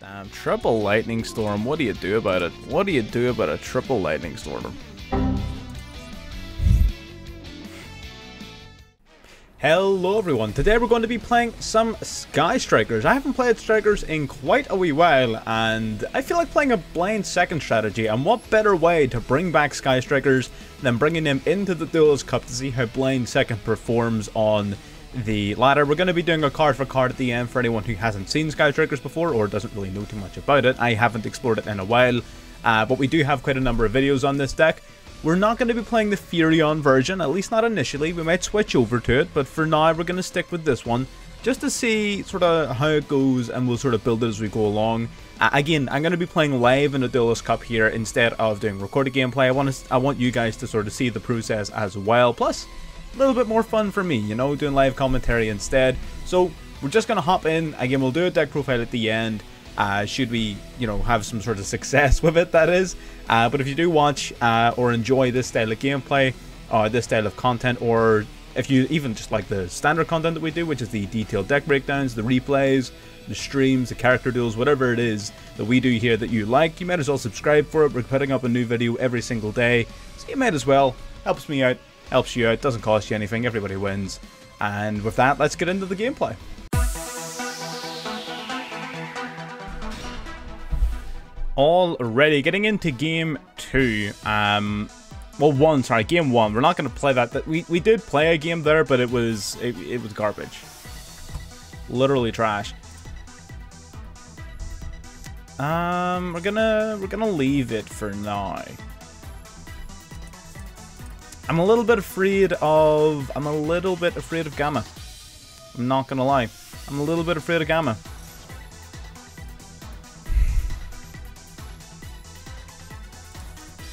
Damn, triple lightning storm. What do you do about it? What do you do about a triple lightning storm? Hello everyone, today we're going to be playing some Sky Strikers. I haven't played Strikers in quite a wee while and I feel like playing a blind second strategy and what better way to bring back Sky Strikers than bringing them into the Duelist Cup to see how blind second performs on the ladder. We're going to be doing a card for card at the end for anyone who hasn't seen Sky before or doesn't really know too much about it. I haven't explored it in a while, uh, but we do have quite a number of videos on this deck. We're not going to be playing the Furion version, at least not initially. We might switch over to it, but for now we're going to stick with this one just to see sort of how it goes and we'll sort of build it as we go along. Uh, again, I'm going to be playing live in the Duelist Cup here instead of doing recorded gameplay. I want to, I want you guys to sort of see the process as well. Plus, a little bit more fun for me, you know, doing live commentary instead. So we're just going to hop in. Again, we'll do a deck profile at the end. Uh, should we, you know, have some sort of success with it, that is. Uh, but if you do watch uh, or enjoy this style of gameplay, or this style of content, or if you even just like the standard content that we do, which is the detailed deck breakdowns, the replays, the streams, the character duels, whatever it is that we do here that you like, you might as well subscribe for it. We're putting up a new video every single day, so you might as well. Helps me out, helps you out, doesn't cost you anything, everybody wins. And with that, let's get into the gameplay. Already getting into game two. Um, well, one. Sorry, game one. We're not going to play that. We we did play a game there, but it was it, it was garbage. Literally trash. Um, we're gonna we're gonna leave it for now. I'm a little bit afraid of I'm a little bit afraid of Gamma. I'm not gonna lie. I'm a little bit afraid of Gamma.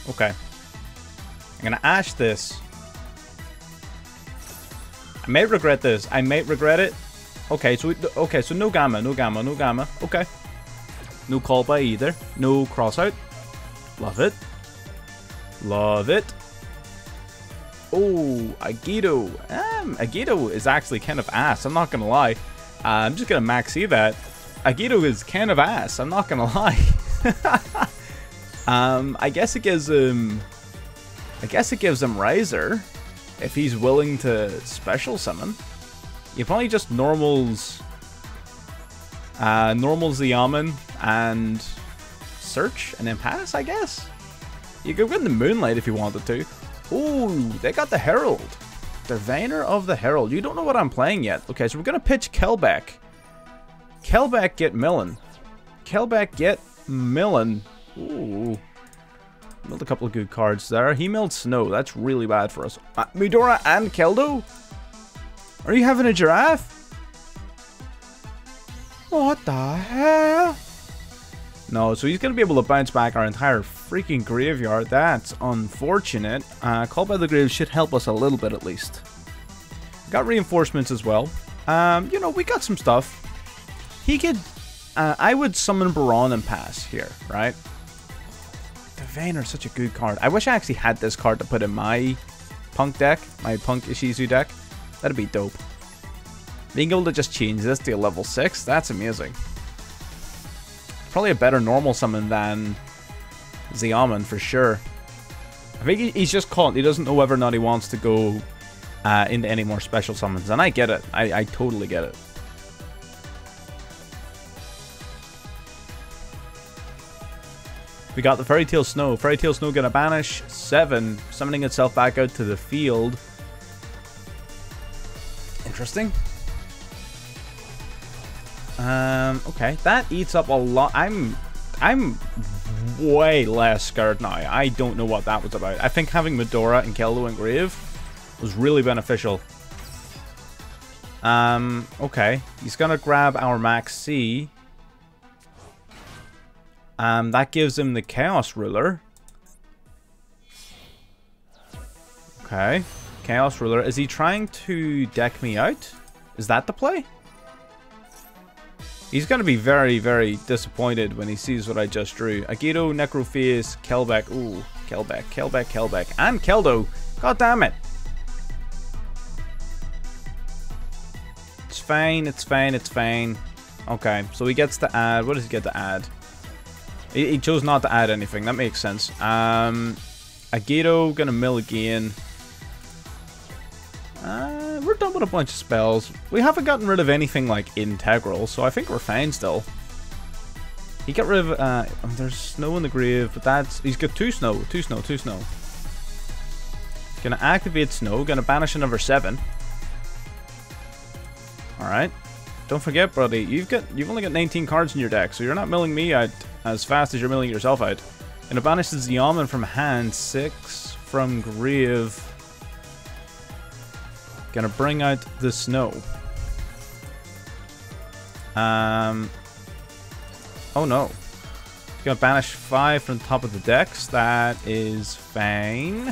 Okay. I'm gonna ash this. I may regret this. I may regret it. Okay, so okay, so no gamma, no gamma, no gamma. Okay. No call by either. No cross out. Love it. Love it. Oh, Agido. Um, Agido is actually kind of ass. I'm not gonna lie. Uh, I'm just gonna max see that. Agido is kind of ass. I'm not gonna lie. Um, I guess it gives him... I guess it gives him Riser, if he's willing to special summon. You probably just normals... Uh, normals the Yaman and search and then pass, I guess? You could win the Moonlight if you wanted to. Ooh, they got the Herald. Diviner of the Herald. You don't know what I'm playing yet. Okay, so we're going to pitch Kelbek. Kelbek get Millen. Kelbek get Millen. Ooh. Milled a couple of good cards there. He milled Snow. That's really bad for us. Uh, Mudora and Keldo? Are you having a giraffe? What the hell? No, so he's going to be able to bounce back our entire freaking graveyard. That's unfortunate. Uh, Call by the Grave should help us a little bit at least. Got reinforcements as well. Um, you know, we got some stuff. He could... Uh, I would summon Baron and pass here, right? The Diviner is such a good card. I wish I actually had this card to put in my Punk deck, my Punk Ishizu deck. That'd be dope. Being able to just change this to a level 6, that's amazing. Probably a better normal summon than Xiamen for sure. I think he's just caught. He doesn't know whether or not he wants to go uh, into any more special summons. And I get it. I, I totally get it. We got the Fairy Tail Snow. Fairy Tail Snow gonna banish. Seven, summoning itself back out to the field. Interesting. Um, okay, that eats up a lot. I'm, I'm way less scared now. I don't know what that was about. I think having Mudora and Keldo and Grave was really beneficial. Um, okay. He's gonna grab our Max C. Um, that gives him the Chaos Ruler. Okay. Chaos Ruler. Is he trying to deck me out? Is that the play? He's going to be very, very disappointed when he sees what I just drew. Agido, Necroface, Kelbek. Ooh, Kelbek, Kelbek, Kelbek. And Keldo. God damn it. It's fine, it's fine, it's fine. Okay, so he gets to add... What does he get to add? He, he chose not to add anything. That makes sense. Um, Agido gonna mill again. Uh, we're done with a bunch of spells. We haven't gotten rid of anything like integral, so I think we're fine still. He got rid of, uh, oh, there's snow in the grave, but that's, he's got two snow, two snow, two snow. Gonna activate snow, gonna banish a number seven. Alright. Don't forget, buddy, you've got, you've only got 19 cards in your deck, so you're not milling me out as fast as you're milling yourself out. Gonna banish the Yaman from hand, six from grave. Gonna bring out the snow. Um, Oh no. Gonna banish five from the top of the decks. That is fine.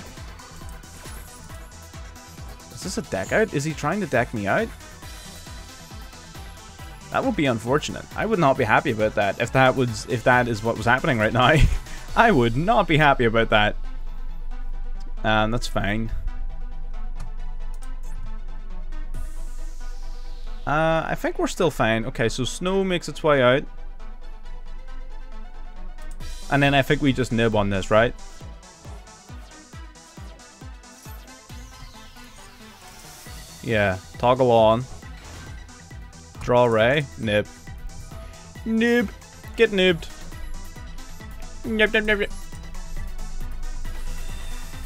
Is this a deck out? Is he trying to deck me out? That would be unfortunate. I would not be happy about that if that was if that is what was happening right now. I would not be happy about that. Um, that's fine. Uh, I think we're still fine. Okay, so snow makes its way out. And then I think we just nib on this, right? Yeah, toggle on. Draw ray, nib. Nib. Get nibbed. Nib, nib, nib, nib.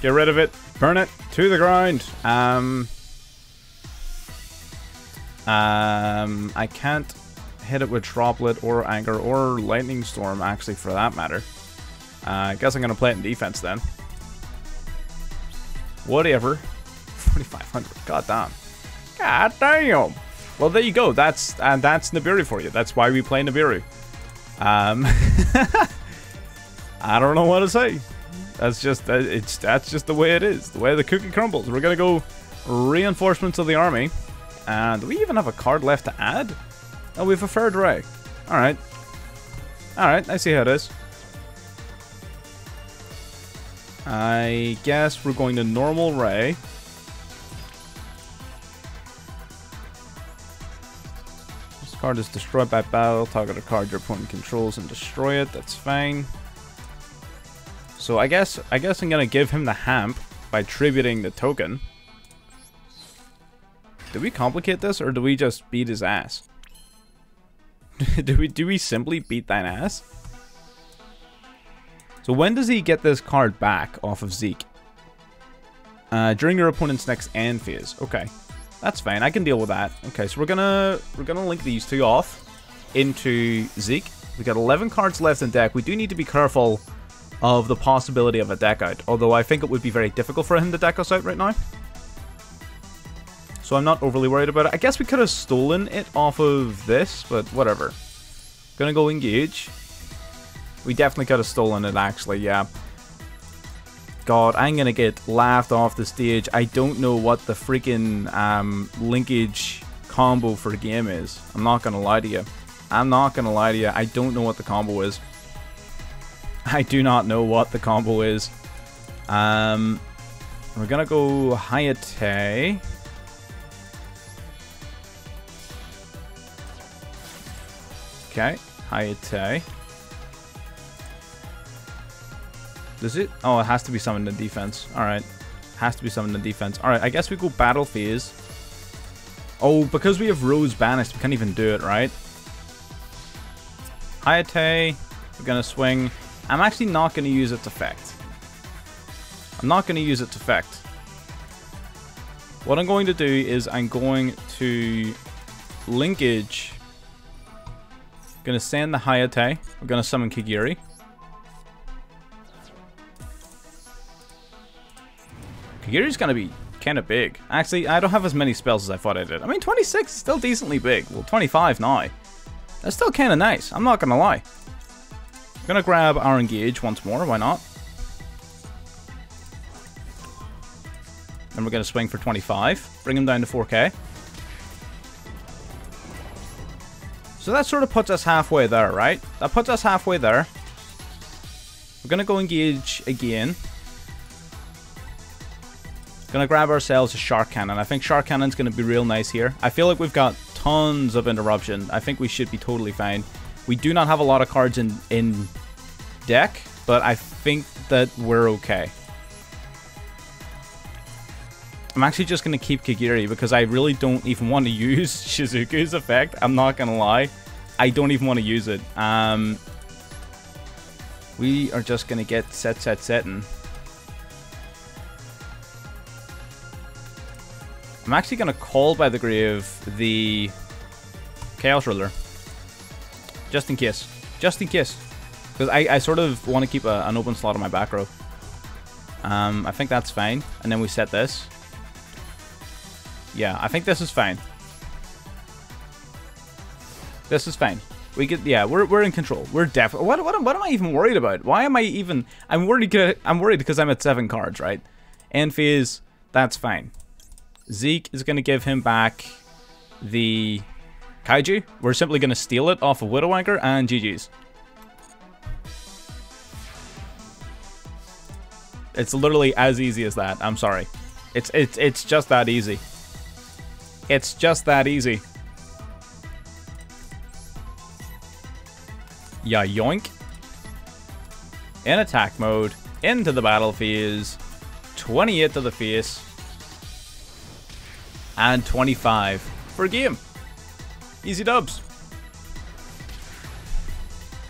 Get rid of it. Burn it to the ground. Um. Um, I can't hit it with Droplet or Anger or Lightning Storm, actually, for that matter. Uh, I guess I'm going to play it in defense then. Whatever. 4,500. God damn. God damn. Well, there you go. That's uh, that's Nibiru for you. That's why we play Nibiru. Um, I don't know what to say. That's just it's that's just the way it is. The way the cookie crumbles. We're gonna go reinforcements of the army. And do we even have a card left to add? Oh, we have a third ray. Alright. Alright, I see how it is. I guess we're going to normal ray. This card is destroyed by battle. Target a card your opponent controls and destroy it. That's fine. So I guess I guess I'm gonna give him the hamp by tributing the token. Do we complicate this or do we just beat his ass? do we do we simply beat that ass? So when does he get this card back off of Zeke? Uh, during your opponent's next end phase. Okay, that's fine. I can deal with that. Okay, so we're gonna we're gonna link these two off into Zeke. We got 11 cards left in deck. We do need to be careful of the possibility of a deck out. Although I think it would be very difficult for him to deck us out right now. So I'm not overly worried about it. I guess we could have stolen it off of this, but whatever. Gonna go engage. We definitely could have stolen it, actually, yeah. God, I'm gonna get laughed off the stage. I don't know what the freaking um, linkage combo for the game is. I'm not gonna lie to you. I'm not gonna lie to you. I don't know what the combo is. I do not know what the combo is. Um, we're gonna go Hayate. Okay, Hayate. Does it? Oh, it has to be summoned in defense. Alright. Has to be summoned in defense. Alright, I guess we go battle phase. Oh, because we have Roze banished, we can't even do it, right? Hayate. We're gonna swing. I'm actually not gonna use its effect. I'm not gonna use its effect. What I'm going to do is I'm going to linkage Gonna send the Hayate. We're gonna summon Kagari. Kagari's gonna be kind of big. Actually, I don't have as many spells as I thought I did. I mean, 26 is still decently big. Well, 25 now. That's still kind of nice. I'm not gonna lie. I'm gonna grab our engage once more. Why not? Then we're gonna swing for 25. Bring him down to 4k. So that sort of puts us halfway there, right? That puts us halfway there. We're gonna go engage again. Gonna grab ourselves a Shark Cannon. I think Shark Cannon's gonna be real nice here. I feel like we've got tons of interruption. I think we should be totally fine. We do not have a lot of cards in, in deck, but I think that we're okay. I'm actually just going to keep Kagari because I really don't even want to use Shizuku's effect. I'm not going to lie. I don't even want to use it. Um, we are just going to get set, set, setting. I'm actually going to call by the grave the Chaos Ruler. Just in case. Just in case. Because I, I sort of want to keep a, an open slot on my back row. Um, I think that's fine. And then we set this. Yeah, I think this is fine. This is fine. We get yeah, we're we're in control. We're definitely what what what am I even worried about? Why am I even I'm worried I'm worried because I'm at 7 cards, right? Anphase, that's fine. Zeke is going to give him back the Kaiju. We're simply going to steal it off of Widow Anchor and GG's. It's literally as easy as that. I'm sorry. It's it's it's just that easy. It's just that easy. Yeah, yoink. In attack mode, into the battlefield, 28 to the face, and 25 for a game. Easy dubs.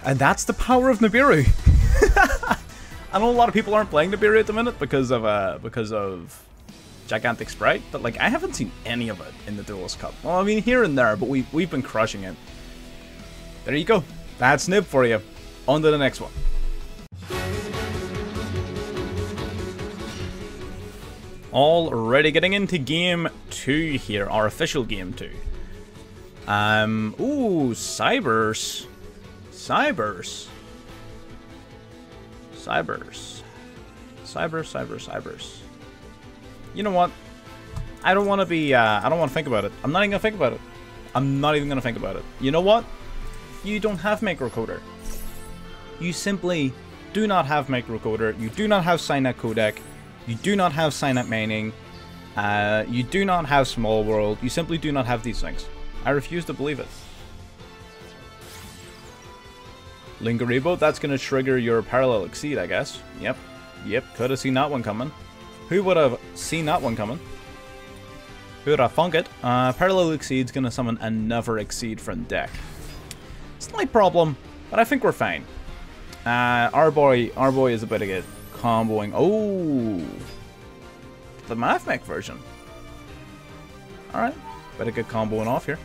And that's the power of Nibiru. I know a lot of people aren't playing Nibiru at the minute because of uh because of gigantic Spright, but like I haven't seen any of it in the Duelist Cup. Well, I mean here and there, but we we've been crushing it. There you go. That's Nib for you. On to the next one. Already getting into game two here, our official game two. Um, ooh, Cybers. Cybers. Cybers. Cybers, Cybers, Cybers you know what? I don't want to be, uh, I don't want to think about it. I'm not even going to think about it. I'm not even going to think about it. You know what? You don't have Microcoder. You simply do not have Microcoder. You do not have Cynet Codec. You do not have Cynet Mining. Uh, you do not have Small World. You simply do not have these things. I refuse to believe it. Linkuriboh, that's going to trigger your Parallel Exceed, I guess. Yep. Yep, could have seen that one coming. Who would have seen that one coming? Who would have thunk it? Uh, Parallel Exceed's gonna summon another Exceed from deck. Slight problem, but I think we're fine. Uh, our boy, our boy is about to get comboing. Oh, the math Mathmech version. All right, better get comboing off here.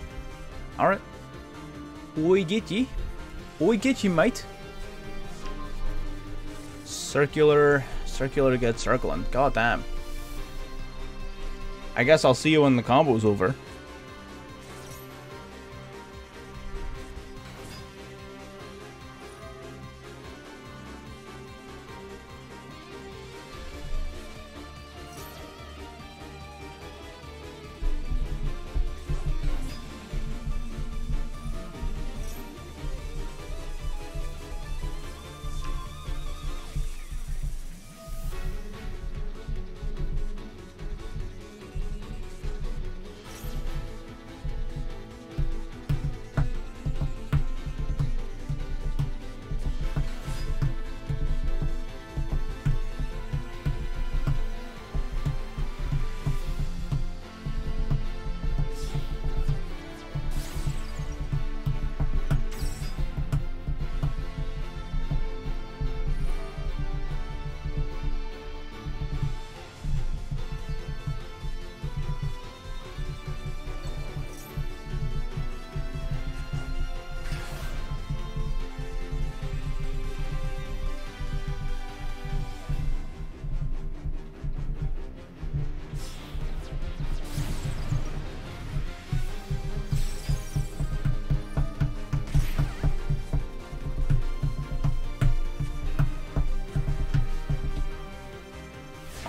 All right, we get ye, we get you, mate. Circular Circular gets circling. God damn. I guess I'll see you when the combo's over.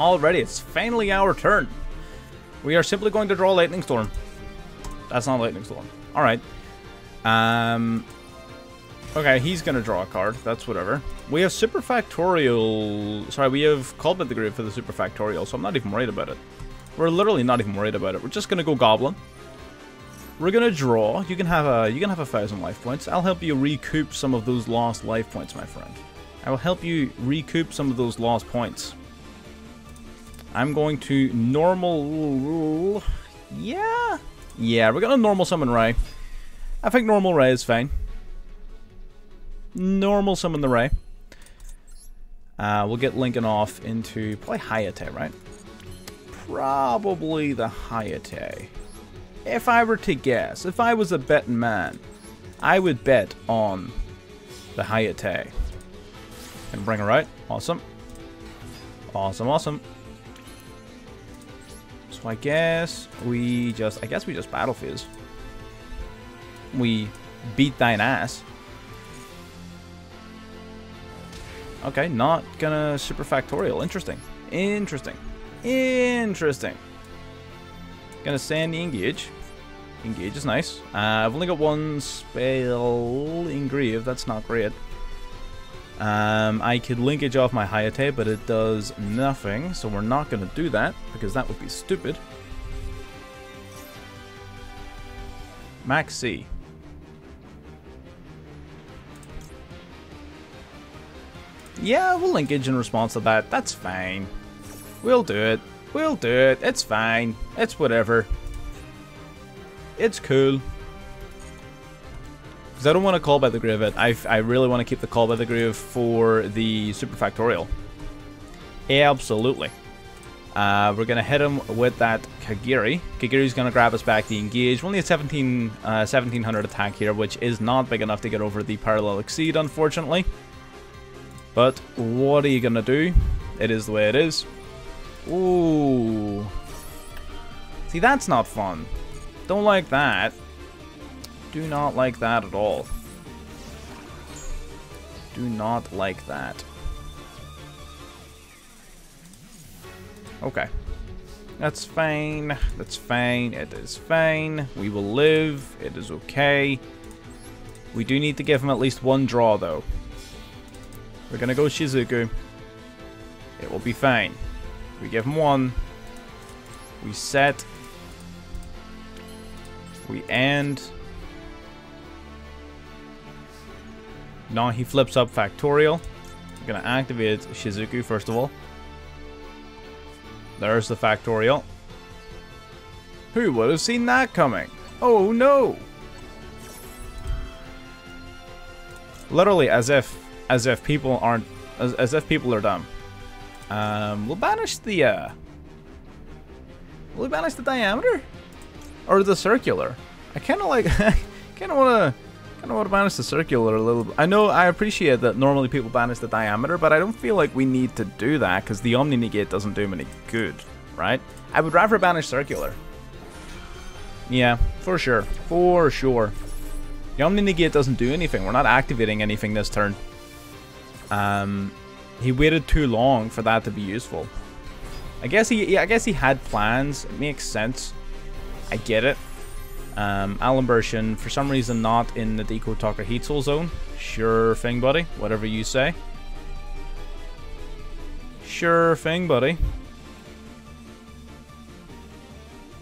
Already, it's finally our turn. We are simply going to draw Lightning Storm. That's not Lightning Storm. Alright. Um, okay, he's going to draw a card. That's whatever. We have Super Factorial... Sorry, we have Called by the Grave for the Super Factorial, so I'm not even worried about it. We're literally not even worried about it. We're just going to go Goblin. We're gonna draw. You can have a you can have a thousand life points. I'll help you recoup some of those lost life points, my friend. I will help you recoup some of those lost points. I'm going to normal... Yeah? Yeah, we're gonna normal summon Ray. I think normal Ray is fine. Normal summon the Ray. Uh, we'll get Lincoln off into probably Hayate, right? Probably the Hayate. If I were to guess, if I was a betting man, I would bet on the Hayate. And bring her out. Awesome. Awesome, awesome. So I guess we just, I guess we just battle fizz. We beat thine ass. Okay, not gonna super factorial. Interesting. Interesting. Interesting. Gonna send the engage. Engage is nice. Uh, I've only got one spell in engrave. That's not great. Um, I could linkage off my Hayate, but it does nothing, so we're not going to do that, because that would be stupid. Max C. Yeah, we'll linkage in response to that. That's fine. We'll do it. We'll do it. It's fine. It's whatever. It's cool. Because I don't want to call by the Grave it. I, I really want to keep the call by the Grave for the Super Factorial. Absolutely. Uh, we're going to hit him with that Kagari. Kagari's going to grab us back the engage. We're only at 17, uh, 1700 attack here, which is not big enough to get over the Parallel Exceed, unfortunately. But what are you going to do? It is the way it is. Ooh. See, that's not fun. Don't like that. Do not like that at all. Do not like that. Okay. That's fine. That's fine. It is fine. We will live. It is okay. We do need to give him at least one draw, though. We're gonna go Shizuku. It will be fine. We give him one. We set. We end. Now he flips up Factorial. I'm gonna activate Shizuku first of all. There's the Factorial. Who would have seen that coming? Oh no! Literally as if as if people aren't as, as if people are dumb. Um, we'll banish the uh Will we banish the diameter? Or the circular? I kinda like kinda wanna kind of want to banish the circular a little. I know, I appreciate that normally people banish the diameter, but I don't feel like we need to do that because the Omni Negate doesn't do him any good, right? I would rather banish circular. Yeah, for sure. For sure. The Omni Negate doesn't do anything. We're not activating anything this turn. Um, he waited too long for that to be useful. I guess he, I guess he had plans. It makes sense. I get it. Um, Alan Bershin, for some reason not in the Decode Talker Heatsoul Zone. Sure thing, buddy. Whatever you say. Sure thing, buddy.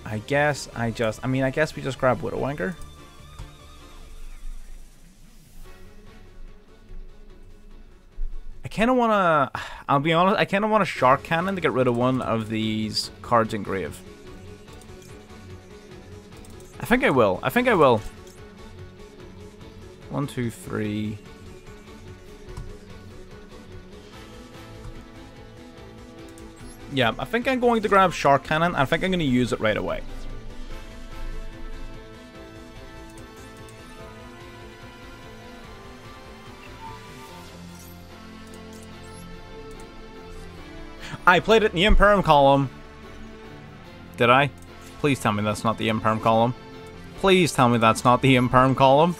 I guess I just... I mean, I guess we just grab Widow Anchor. I kind of want to... I'll be honest, I kind of want a Shark Cannon to get rid of one of these cards in Grave. I think I will. I think I will. One, two, three. Yeah, I think I'm going to grab Shark Cannon. I think I'm going to use it right away. I played it in the Imperm column. Did I? Please tell me that's not the Imperm column. Please tell me that's not the imperm column.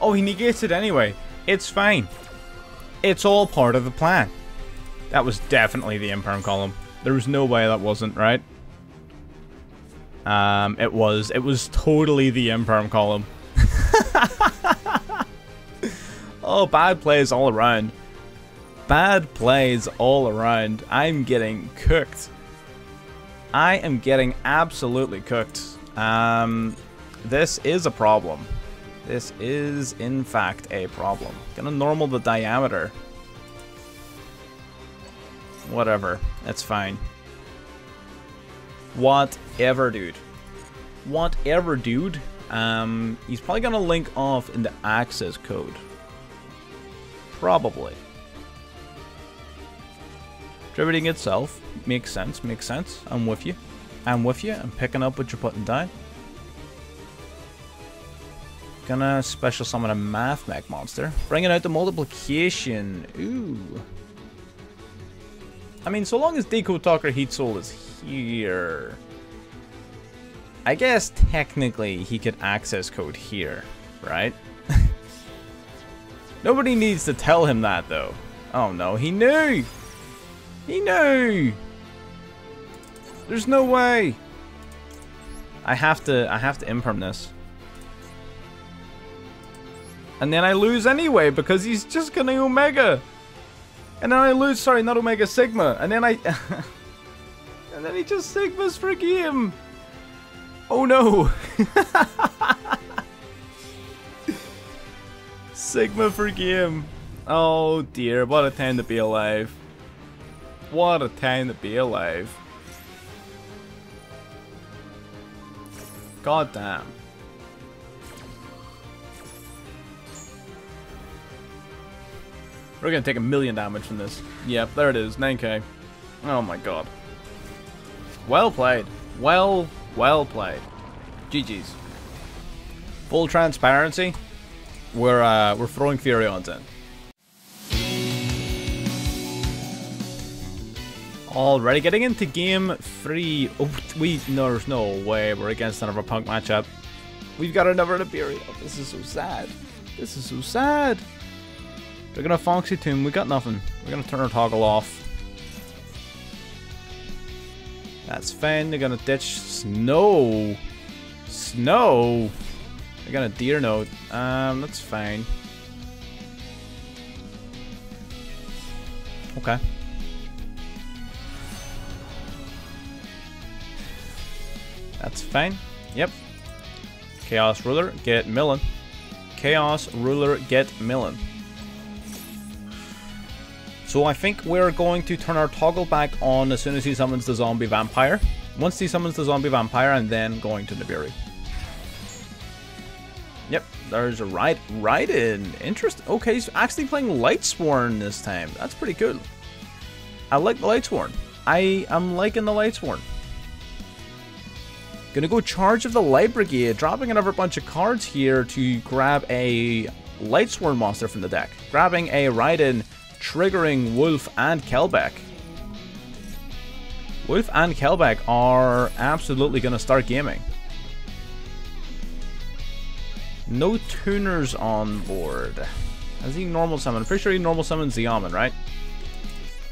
Oh, he negated anyway. It's fine. It's all part of the plan. That was definitely the imperm column. There was no way that wasn't, right? Um, it was. It was totally the imperm column. oh, bad plays all around. Bad plays all around. I'm getting cooked. I am getting absolutely cooked. Um, this is a problem. This is, in fact, a problem. Gonna normal the diameter. Whatever. That's fine. Whatever, dude. Whatever, dude. Um, he's probably gonna link off in the access code. Probably. Distributing itself makes sense, makes sense. I'm with you. I'm with you. I'm picking up what you're putting down. Gonna special summon a math mech monster. Bringing out the multiplication. Ooh. I mean, so long as Decode Talker Heatsoul is here. I guess technically he could access code here, right? Nobody needs to tell him that though. Oh no, he knew! He knew! There's no way! I have to I have to imperm this. And then I lose anyway because he's just gonna Omega. And then I lose, sorry, not Omega Sigma. And then I And then he just Sigmas for game. Oh no! Sigma for game. Oh dear, what a time to be alive. What a time to be alive. God damn. We're gonna take a million damage from this. Yep, there it is, 9k. Oh my god. Well played. Well, well played. GG's. Full transparency, we're uh, we're throwing Furions in. Already getting into game three. Oh, we no, there's no way we're against another punk matchup. We've got another Nibiru. Oh, this is so sad. This is so sad. They're gonna Foxy Tomb. We got nothing. We're gonna turn our toggle off. That's fine. They're gonna ditch Snow. Snow. They're gonna Deer Note. Um, that's fine. Okay. That's fine. Yep. Chaos Ruler, get Millen. Chaos Ruler, get Millen. So I think we're going to turn our toggle back on as soon as he summons the zombie vampire. Once he summons the zombie vampire, and then going to Nibiru. Yep, there's a right, right in. Interest. Okay, he's actually playing Lightsworn this time. That's pretty cool. I like the Lightsworn. I am liking the Lightsworn. Gonna go charge of the Light Brigade, dropping another bunch of cards here to grab a Lightsworn monster from the deck. Grabbing a Raiden triggering Wolf and Kelbek. Wolf and Kelbek are absolutely to start gaming. No tuners on board. Has he normal summoned? Pretty sure he normal summoned Xiamen, right?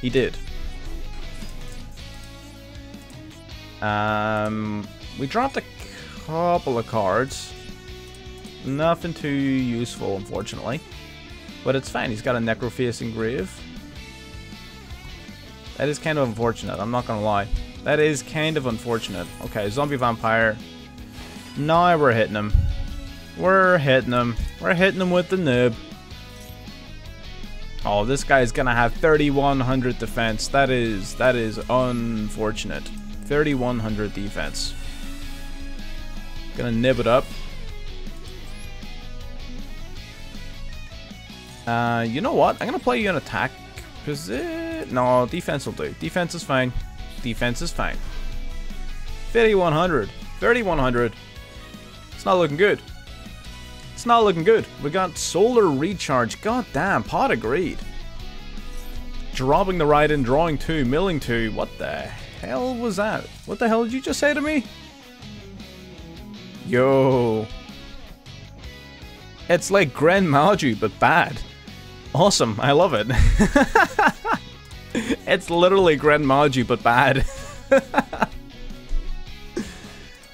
He did. Um, we dropped a couple of cards. Nothing too useful, unfortunately. But it's fine, he's got a Necroface engrave. That is kind of unfortunate, I'm not gonna lie. That is kind of unfortunate. Okay, Zombie Vampire. Now we're hitting him. We're hitting him. We're hitting him with the nib. Oh, this guy's gonna have 3100 defense. That is, that is unfortunate. 3100 defense. Gonna nib it up. Uh, you know what? I'm gonna play you an attack. No, defense will do. Defense is fine. Defense is fine. 3100. 3100. It's not looking good. It's not looking good. We got solar recharge. God damn, pot agreed. Dropping the right in, drawing two, milling two. What the hell was that? What the hell did you just say to me? Yo. It's like Grand Maju, but bad. Awesome, I love it. it's literally Grand Magi, but bad.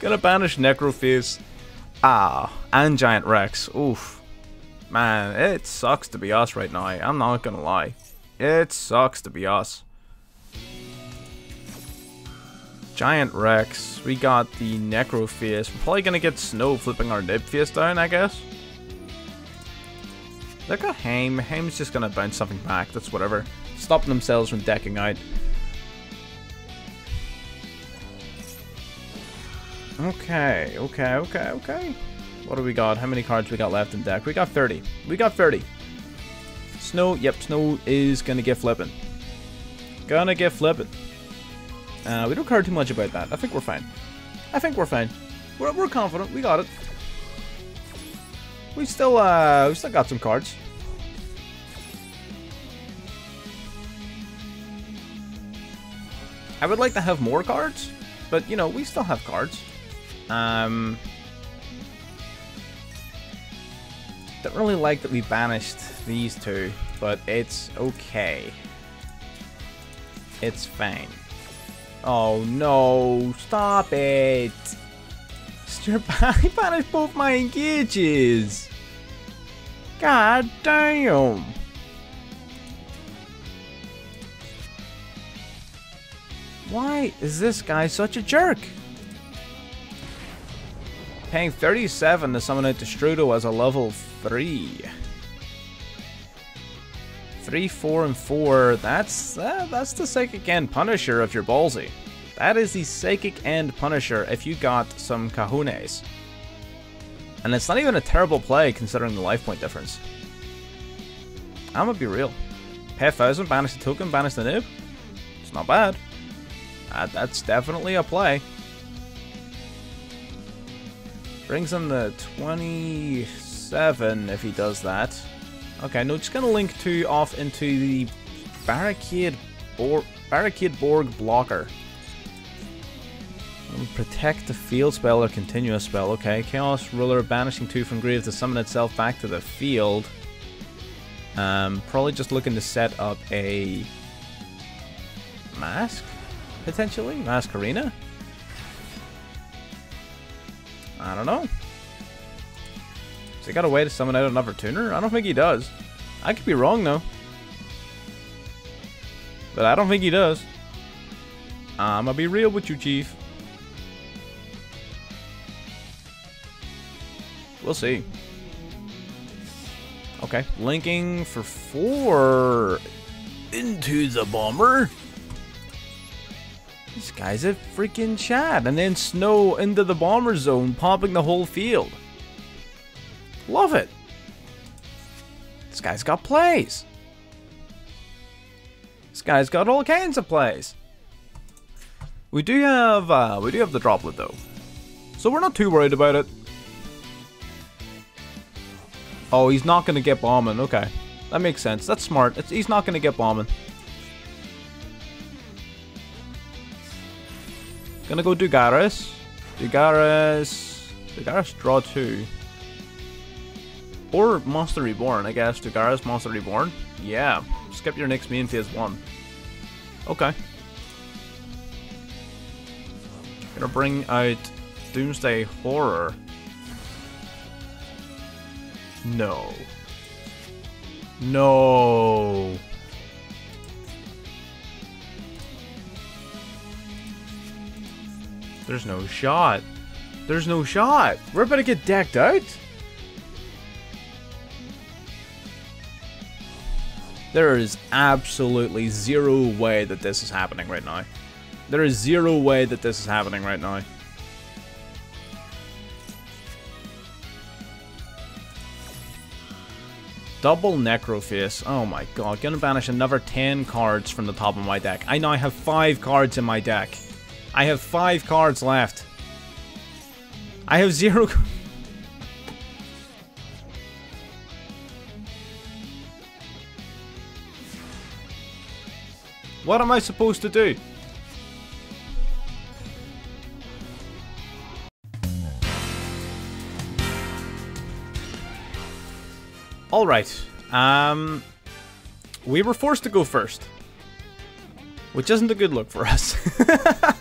Gonna banish Necroface. Ah, and Giant Rex. Oof. Man, it sucks to be us right now. I'm not gonna lie. It sucks to be us. Giant Rex. We got the Necroface. We're probably gonna get Snow flipping our Nibface down, I guess. Look at Haim. Haim's just gonna bounce something back. That's whatever. Stopping themselves from decking out. Okay, okay, okay, okay. What do we got? How many cards we got left in deck? We got 30. We got 30. Snow, yep, Snow is gonna get flipping. Gonna get flipping. Uh, we don't care too much about that. I think we're fine. I think we're fine. We're, we're confident. We got it. We still, uh, we still got some cards. I would like to have more cards, but, you know, we still have cards. Um, don't really like that we banished these two, but it's okay. It's fine. Oh no, stop it! Strip I banished both my engages! God damn! Why is this guy such a jerk? Paying 37 to summon out Destrudo as a level 3. 3, 4, and 4. That's uh, that's the Psychic End Punisher if you're ballsy. That is the Psychic End Punisher if you got some kahunes. And it's not even a terrible play considering the life point difference. I'm gonna be real. Pay 1000, banish the token, banish the noob. It's not bad. Uh, that's definitely a play. Brings him the 27 if he does that. Okay, no, just gonna link two off into the Barricade, Bor Barricade Borg blocker. Protect the field spell or continuous spell. Okay, Chaos Ruler banishing two from grave to summon itself back to the field. Um, probably just looking to set up a mask, potentially? Mask Arena? I don't know. Has he got a way to summon out another tuner? I don't think he does. I could be wrong, though. But I don't think he does. I'm gonna be real with you, Chief. We'll see. Okay, linking for four into the bomber. This guy's a freaking Chad. And then Snow into the bomber zone, popping the whole field. Love it. This guy's got plays. This guy's got all kinds of plays. We do have uh, we do have the droplet though, so we're not too worried about it. Oh, he's not gonna get bombing. Okay, that makes sense. That's smart. It's, he's not gonna get bombing. Gonna go Dugares. Dugares. Dugares draw two. Or Monster Reborn, I guess. Dugares, Monster Reborn. Yeah. Skip your next main phase one. Okay. Gonna bring out Doomsday Horror. No. No. There's no shot. There's no shot. We're about to get decked out. There is absolutely zero way that this is happening right now. There is zero way that this is happening right now. Double Necroface. Oh my god. Gonna banish another 10 cards from the top of my deck. I now have 5 cards in my deck. I have five cards left. I have zero... what am I supposed to do? Alright. Um, we were forced to go first. Which isn't a good look for us.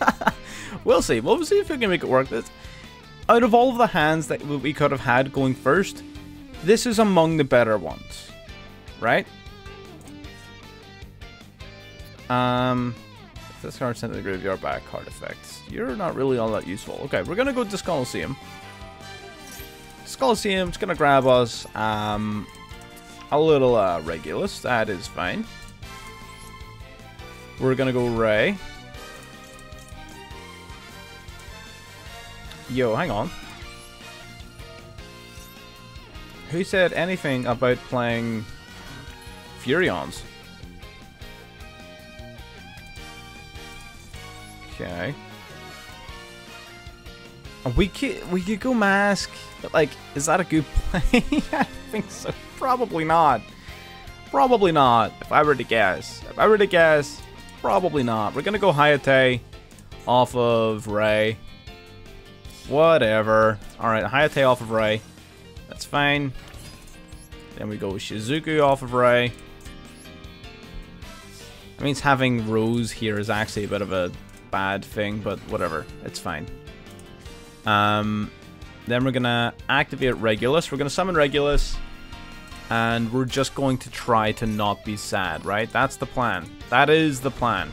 we'll see. We'll see if we can make it work. Out of all of the hands that we could have had going first, this is among the better ones. Right? Um, if this card sent to the graveyard back card effects. You're not really all that useful. Okay, we're gonna go to Colosseum. Colosseum's gonna grab us um, a little uh, Regulus. That is fine. We're gonna go Ray. Yo, hang on. Who said anything about playing Furions? Okay. We could we could go mask, but like, is that a good play? I think so. Probably not. Probably not. If I were to guess, if I were to guess, probably not. We're gonna go Hayate off of Raye. Whatever. All right, Hayate off of Raye. That's fine. Then we go Shizuku off of Raye. That means having Roze here is actually a bit of a bad thing, but whatever. It's fine. Um, then we're going to activate Regulus. We're going to summon Regulus. And we're just going to try to not be sad, right? That's the plan. That is the plan.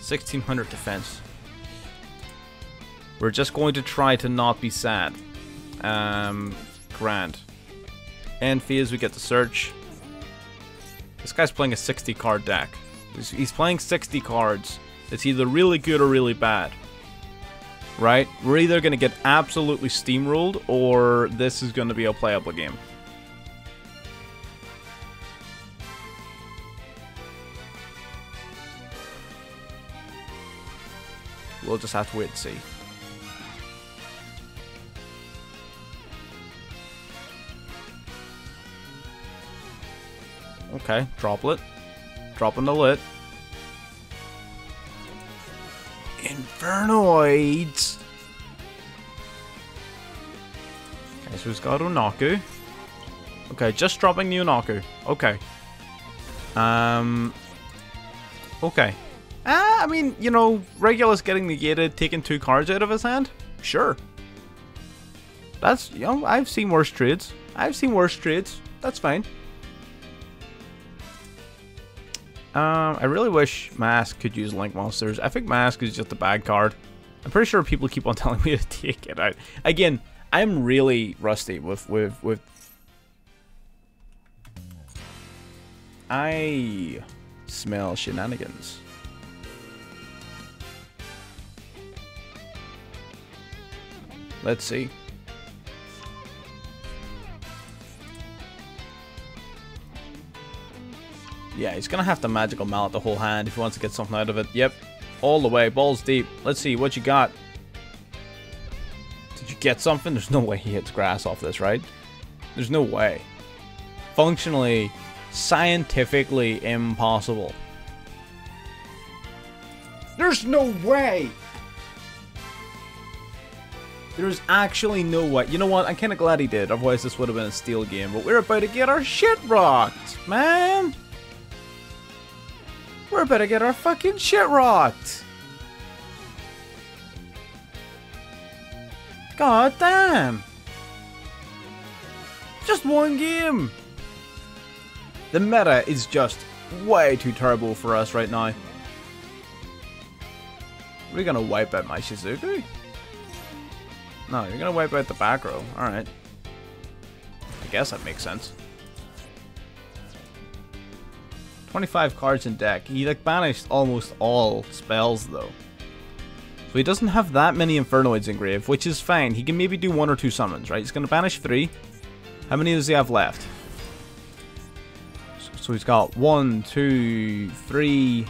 1600 defense. We're just going to try to not be sad. Um, grand. And phase, we get to search. This guy's playing a 60 card deck. He's playing 60 cards. It's either really good or really bad. Right? We're either going to get absolutely steamrolled or this is going to be a playable game. We'll just have to wait and see. Okay, droplet. Dropping the lit. Infernoids! Okay, so he's got Onaku. Okay, just dropping the Onaku. Okay. Um... Okay. Ah, I mean, you know, Regulus getting negated, taking two cards out of his hand? Sure. That's, you know, I've seen worse trades. I've seen worse trades. That's fine. Um, I really wish Mask could use Link Monsters. I think Mask is just a bad card. I'm pretty sure people keep on telling me to take it out. Again, I'm really rusty with with with. I smell shenanigans. Let's see. Yeah, he's gonna have to magical mallet the whole hand if he wants to get something out of it. Yep. All the way, balls deep. Let's see, what you got? Did you get something? There's no way he hits grass off this, right? There's no way. Functionally, scientifically impossible. There's no way! There's actually no way. You know what? I'm kind of glad he did. Otherwise, this would have been a steal game. But we're about to get our shit rocked, man! We're to get our fucking shit rocked. God damn. Just one game. The meta is just way too terrible for us right now. We're gonna wipe out my Shizuku? No, you're gonna wipe out the back row. Alright. I guess that makes sense. 25 cards in deck. He like banished almost all spells though. So he doesn't have that many Infernoids in grave, which is fine. He can maybe do one or two summons, right? He's going to banish three. How many does he have left? So he's got one, two, three.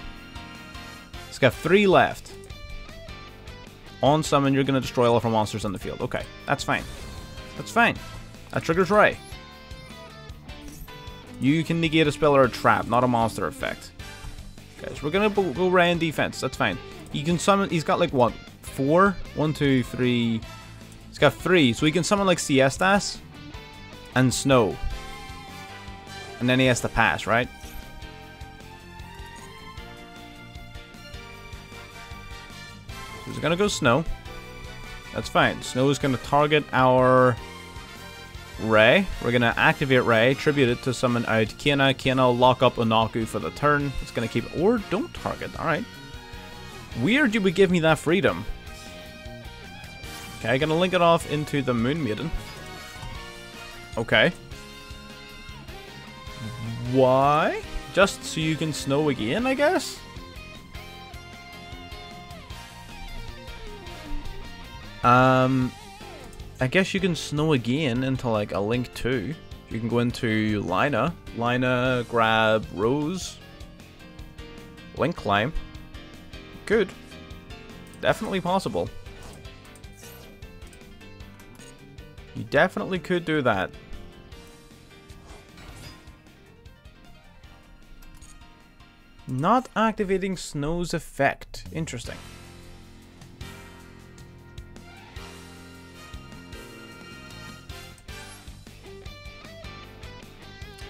He's got three left. On summon, you're going to destroy all of our monsters on the field. Okay, that's fine. That's fine. That triggers Raye. You can negate a spell or a trap, not a monster effect. Okay, so we're gonna go Raye defense. That's fine. You can summon. He's got like what? Four? One, two, three. He's got three, so he can summon like Siestas and Snow, and then he has to pass, right? So he's gonna go Snow. That's fine. Snow is gonna target our Raye. We're going to activate Raye, tribute it to summon out Kiana. Kiana will lock up Onaku for the turn. It's going to keep... Or don't target. Alright. Weird you would give me that freedom. Okay, gonna link it off into the Moon Maiden. Okay. Why? Just so you can snow again, I guess? Um, I guess you can snow again into like a Link 2. You can go into Lina. Lina, grab Rose. Link climb. Good. Definitely possible. You definitely could do that. Not activating Snow's effect. Interesting.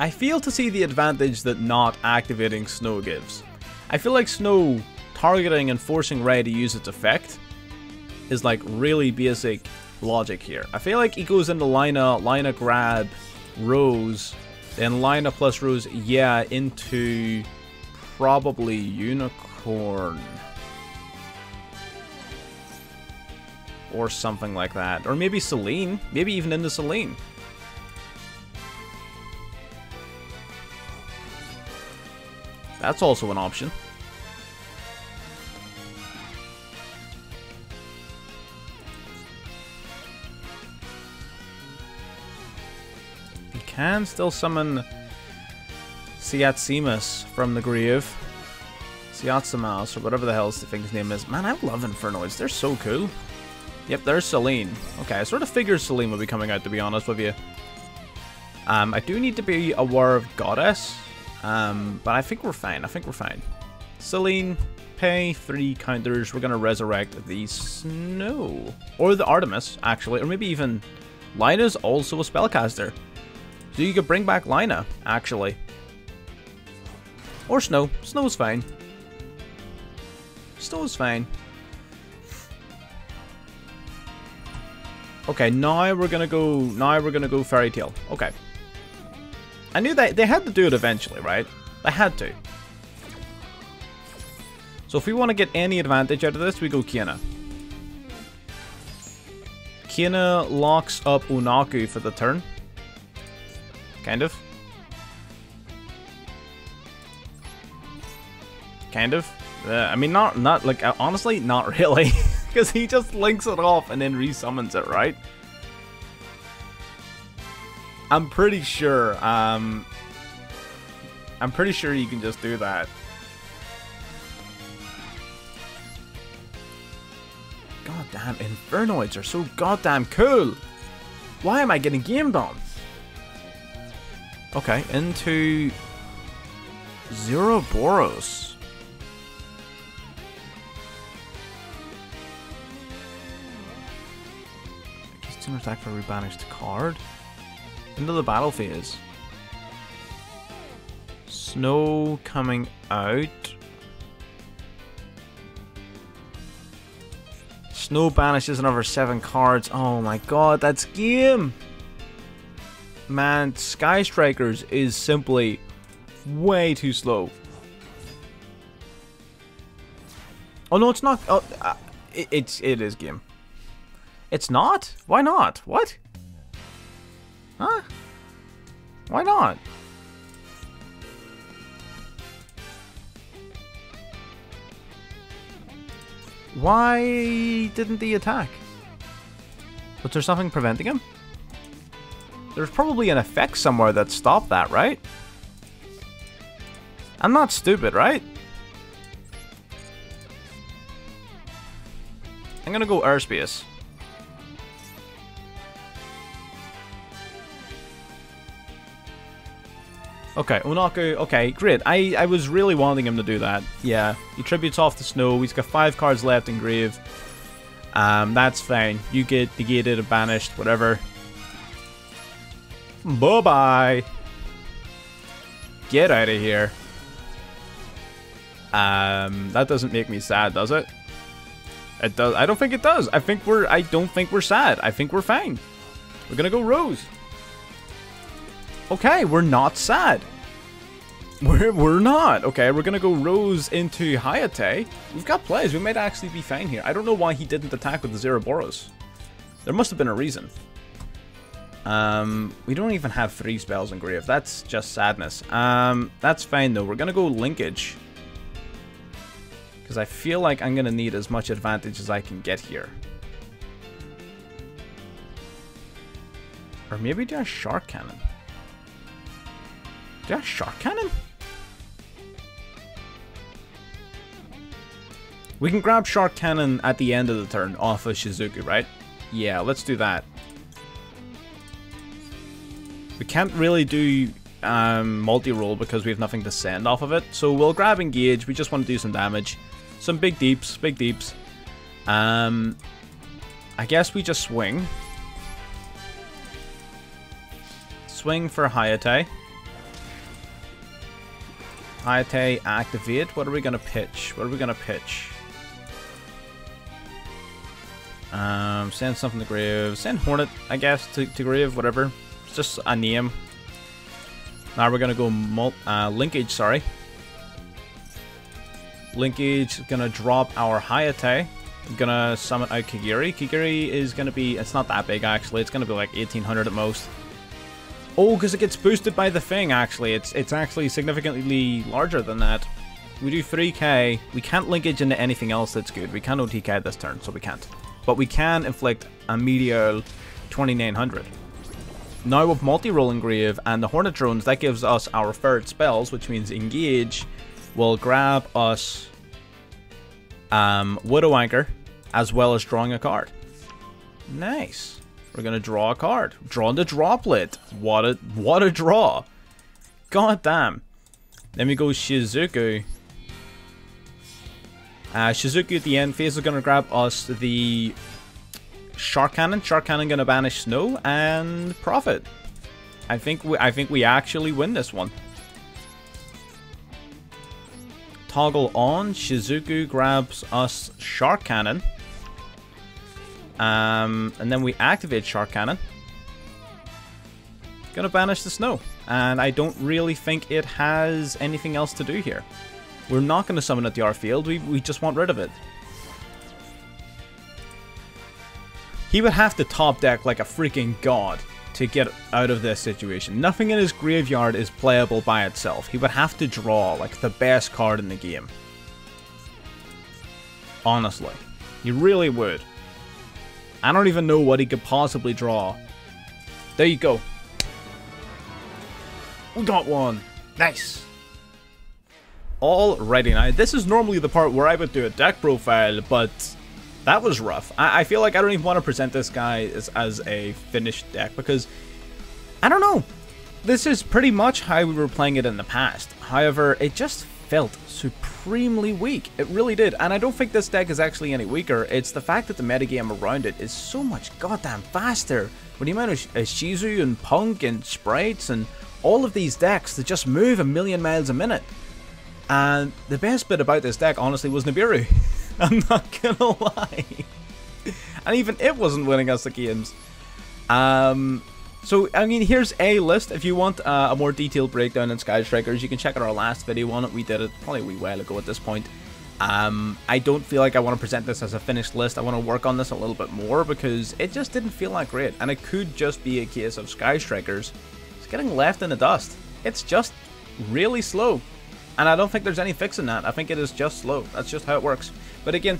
I feel to see the advantage that not activating Snow gives. I feel like Snow targeting and forcing Raye to use its effect is like really basic logic here. I feel like he goes into Lina, Lina grab, Rose, then Lina plus Rose, yeah, into probably Unicorn. Or something like that. Or maybe Selene. Maybe even into Selene. That's also an option. You can still summon Siatsimus from the grave. Siatsamas, or whatever the hell the thing's name is. Man, I love Infernoids. They're so cool. Yep, there's Selene. Okay, I sort of figured Selene would be coming out, to be honest with you. Um, I do need to be aware of Goddess. Um, but I think we're fine. I think we're fine. Selene, pay three counters. We're going to resurrect the Snow. Or the Artemis, actually. Or maybe even... Lina's also a spellcaster. So you could bring back Lina, actually. Or Snow. Snow's fine. Snow's fine. Okay, now we're gonna go. Now we're gonna go Fairy Tail. Okay. I knew that they had to do it eventually, right? They had to. So if we want to get any advantage out of this, we go Kiana. Kiana locks up Unaku for the turn. Kind of. Kind of. Uh, I mean, not, not like, honestly, not really. Because he just links it off and then resummons it, right? I'm pretty sure, um... I'm pretty sure you can just do that. Goddamn, Infernoids are so goddamn cool! Why am I getting gamed on? Okay, into... Zeroboros. He's to attack for a banished card into the battle phase. Snow coming out. Snow banishes another seven cards. Oh my god, that's game! Man, Sky Strikers is simply way too slow. Oh no, it's not. Oh, uh, it, it's it is game. It's not. Why not? What? Huh? Why not? Why didn't he attack? Was there something preventing him? There's probably an effect somewhere that stopped that, right? I'm not stupid, right? I'm gonna go airspace. Okay, Unaku, okay, great. I, I was really wanting him to do that. Yeah, he tributes off the snow. He's got five cards left in Grave. Um, that's fine. You get negated or banished, whatever. Bye-bye. Get out of here. Um, that doesn't make me sad, does it? It does. I don't think it does. I think we're. I don't think we're sad. I think we're fine. We're gonna go Roze. Okay, we're not sad. We're, we're not. Okay, we're to go Roze into Hayate. We've got plays. We might actually be fine here. I don't know why he didn't attack with the Zeroboros. There must have been a reason. Um, we don't even have three spells in Grave. That's just sadness. Um, that's fine though. We're to go Linkage. Because I feel like I'm to need as much advantage as I can get here. Or maybe do a Shark Cannon. Do a Shark Cannon? We can grab Shark Cannon at the end of the turn off of Shizuku, right? Yeah, let's do that. We can't really do um, Multirole because we have nothing to send off of it. So we'll grab Engage. We just want to do some damage. Some big deeps, big deeps. Um, I guess we just swing. Swing for Hayate. Hayate activate. What are we going to pitch? What are we going to pitch? Um, send something to Grave. Send Hornet, I guess, to, to Grave, whatever. It's just a name. Now we're gonna go mul uh, linkage, sorry. Linkage, gonna drop our Hayate. Gonna summon out Kagari. Kagari is gonna be, it's not that big actually, it's gonna be like 1800 at most. Oh, because it gets boosted by the thing actually. It's, it's actually significantly larger than that. We do 3k. We can't linkage into anything else that's good. We can't OTK this turn, so we can't but we can inflict a Meteor 2900. Now with Multirole engrave and the Hornet drones, that gives us our third spells, which means engage will grab us um, Widow Anchor, as well as drawing a card. Nice. We're gonna draw a card. Drawing the droplet. What a what a draw. God damn. Then we go Shizuku. Uh, Shizuku at the end phase is to grab us the Shark Cannon. Shark Cannon to banish Snow and Profit. I think we, I think we actually win this one. Toggle on. Shizuku grabs us Shark Cannon. Um, and then we activate Shark Cannon. Gonna banish the snow. And I don't really think it has anything else to do here. We're not to summon at the R field, we, we just want rid of it. He would have to top deck like a freaking god to get out of this situation. Nothing in his graveyard is playable by itself. He would have to draw like the best card in the game. Honestly. He really would. I don't even know what he could possibly draw. There you go. We got one. Nice. Alrighty, now this is normally the part where I would do a deck profile, but that was rough. I, I feel like I don't even want to present this guy as, as a finished deck because, I don't know, this is pretty much how we were playing it in the past. However, it just felt supremely weak. It really did. And I don't think this deck is actually any weaker. It's the fact that the metagame around it is so much goddamn faster. The amount of uh, Shizu and Punk and Sprights and all of these decks that just move a million miles a minute. And the best bit about this deck, honestly, was Nibiru. I'm not gonna lie. and even it wasn't winning us the games. Um, so, I mean, here's a list. If you want uh, a more detailed breakdown in Sky Strikers, you can check out our last video on it. We did it probably a wee while ago at this point. Um, I don't feel like I want to present this as a finished list. I want to work on this a little bit more because it just didn't feel that great. And it could just be a case of Sky Strikers. It's getting left in the dust. It's just really slow. And I don't think there's any fixing that. I think it is just slow. That's just how it works. But again,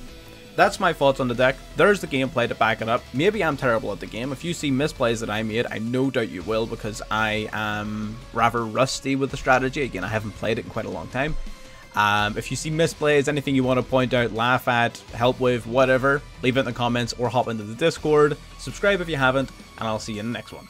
that's my thoughts on the deck. There's the gameplay to back it up. Maybe I'm terrible at the game. If you see misplays that I made, I no doubt you will because I am rather rusty with the strategy. Again, I haven't played it in quite a long time. Um, if you see misplays, anything you want to point out, laugh at, help with, whatever, leave it in the comments or hop into the Discord. Subscribe if you haven't, and I'll see you in the next one.